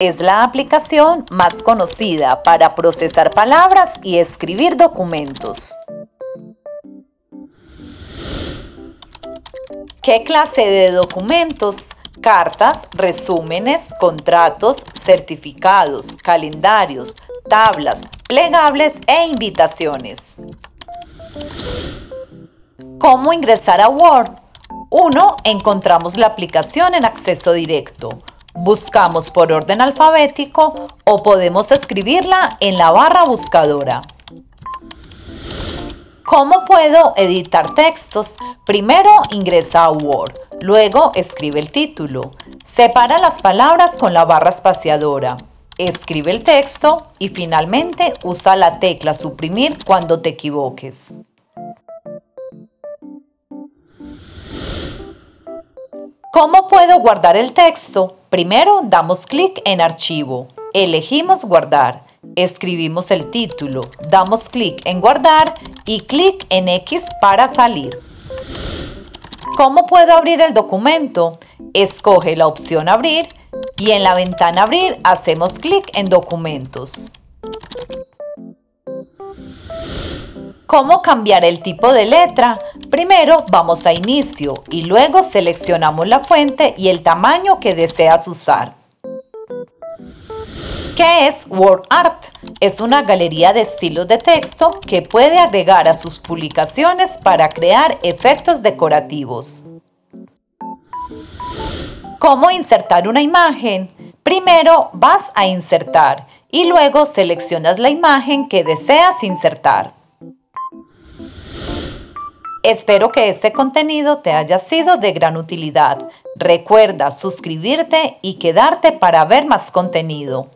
es la aplicación más conocida para procesar palabras y escribir documentos. ¿Qué clase de documentos? Cartas, resúmenes, contratos, certificados, calendarios, tablas, plegables e invitaciones. ¿Cómo ingresar a Word? 1. Encontramos la aplicación en acceso directo. Buscamos por orden alfabético o podemos escribirla en la barra buscadora. ¿Cómo puedo editar textos? Primero ingresa a Word, luego escribe el título. Separa las palabras con la barra espaciadora. Escribe el texto y finalmente usa la tecla suprimir cuando te equivoques. ¿Cómo puedo guardar el texto? Primero damos clic en Archivo, elegimos Guardar, escribimos el título, damos clic en Guardar y clic en X para salir. ¿Cómo puedo abrir el documento? Escoge la opción Abrir y en la ventana Abrir hacemos clic en Documentos. ¿Cómo cambiar el tipo de letra? Primero vamos a Inicio y luego seleccionamos la fuente y el tamaño que deseas usar. ¿Qué es WordArt? Es una galería de estilos de texto que puede agregar a sus publicaciones para crear efectos decorativos. ¿Cómo insertar una imagen? Primero vas a Insertar y luego seleccionas la imagen que deseas insertar. Espero que este contenido te haya sido de gran utilidad. Recuerda suscribirte y quedarte para ver más contenido.